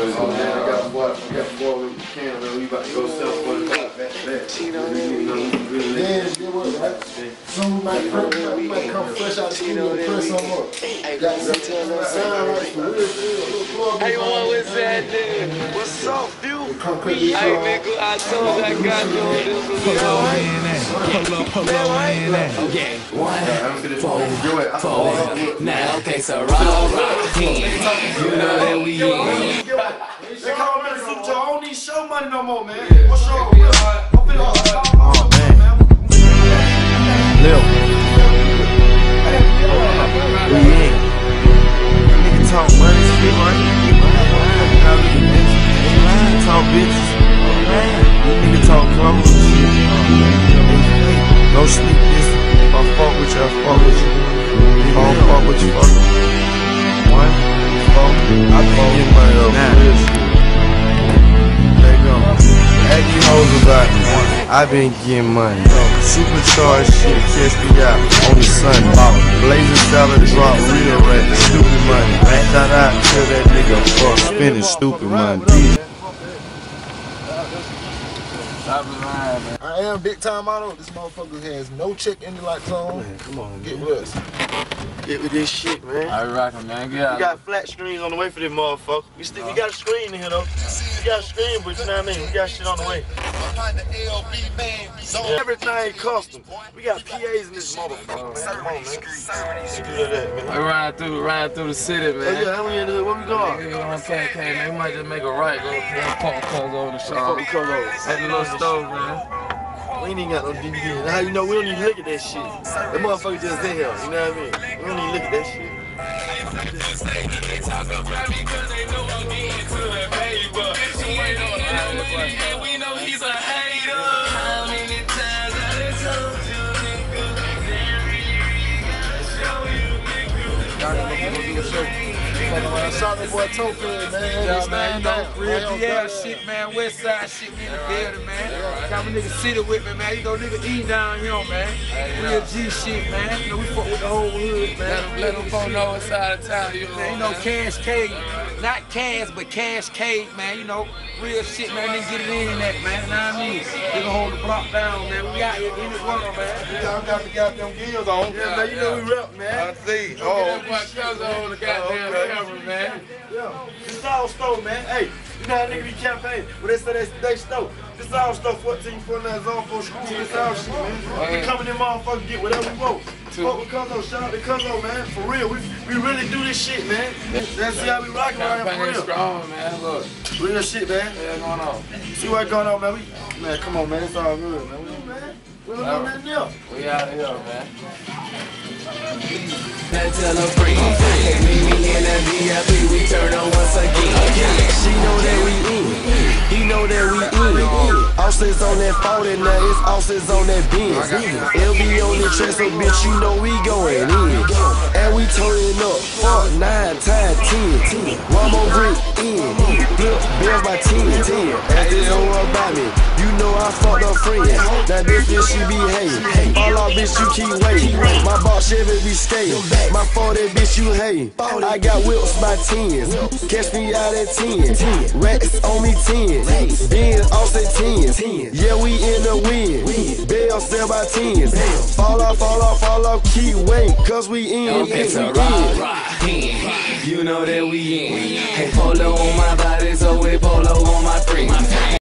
Oh man, I got a boy, I got a boy with Cam, man. We about to go sell for the back, back, back. You know, really, Yeah, get what, right? Soon we might, press, we might come fresh out the studio and press some more. Got some sound right for real, real. Hey, what was that nigga? What's up, view? Come cut this Hey, song. Uh, nigga, I told you I got you on this one. Pull up, pull up, pull up, man. Yeah, I one, haven't finished four, Enjoy it. I four. thought, Now, okay, so rock, rock, in. You know that we in. Show money no more, man. What's your I'm finna oh, man. Lil. We in. Nigga talk money, spit money. Talk bitches. Nigga talk. No sleep this. If I fuck with you, I fuck with you. If I don't fuck with you, fuck with you. Me. I been getting money. Supercharged shit, catch me out on the sun. Blazing salad drop, real rat, stupid money. Shout out to that nigga fuck, spending stupid money. I am big time model. This motherfucker has no check in the light zone. Come on, Get with us. Get with this shit, man. I rockin', man. Get We got flat screens on the way for this motherfucker. We still, we got a screen in here though. We got a screen, but you know what I mean? We got shit on the way. Everything custom. We got PAs in this motherfucker. Come on, man. You do that, man. I ride through, ride through the city, man. yeah, how we into it? Where we going? Nigga, on KK, man. We might just make a right, go Pump Cuz over the shop. we come over. At the little stove, man. We ain't got no DVD. Now you know we don't even look at that shit. That motherfucker just in here. You know what I mean? We don't even look at that shit. Out boy Tofu, man. Yeah, man, man no real DL shit, man. West side shit, we in the building, man. Got my nigga City with me, man. You know, nigga E down here, man. Real G shit, man. You know, we fuck with the whole hood, man. let them folk know what side of town you Man, you on, know, man. Cash Cade. Not Cash, but Cash Cade, man. You know, real shit, man. They get it in that, man. Know what I mean? They gonna hold the block down, man. We out here in the world, man. Y'all got the goddamn gills on. Yeah, man, you know we rep, man. I see. Get that oh, boy Cuz on the goddamn camera, man. Yeah. This all stove, man. Hey, you know how nigga be campaigning. When they say they, they stove. This all stove 14, 49 zone for school. This all shit, man. We coming in there, motherfucker, get whatever we want. Fuck with Cuzzo, shout out to Cuzzo, man. For real, we, we really do this shit, man. That's how we rocking right here, Campaign for strong, man. Look, real. Real shit, man. what's going on? See what's going on, man. We, man, come on, man. It's all good, man. We, man. We don't know nothing else. We out of here, man. Now tell her free. VIP, we turn on once again. She know that we in, he know that we in. Austin's on that 40 now, it's Austin's on that Benz. LB on the track, so bitch, you know we going in. And we turning up, fuck 9 times 10. One more grip in, flip bills by 10. 10. Ask this hoe about me, I fucked up friends. Now this bitch, she be hating. All off, bitch, you keep waiting. My boss Chevy be skating. My 40 bitch, you hating. I got whips by 10s. Catch me out at 10. Racks on me 10. Benz offset 10s. Yeah, we in the win. Bell sell by 10s. Fall off, fall off, fall off, keep waiting. Cause we in. Okay, we so in. rock, rock, in. You know that we in. Hey, polo on my body, so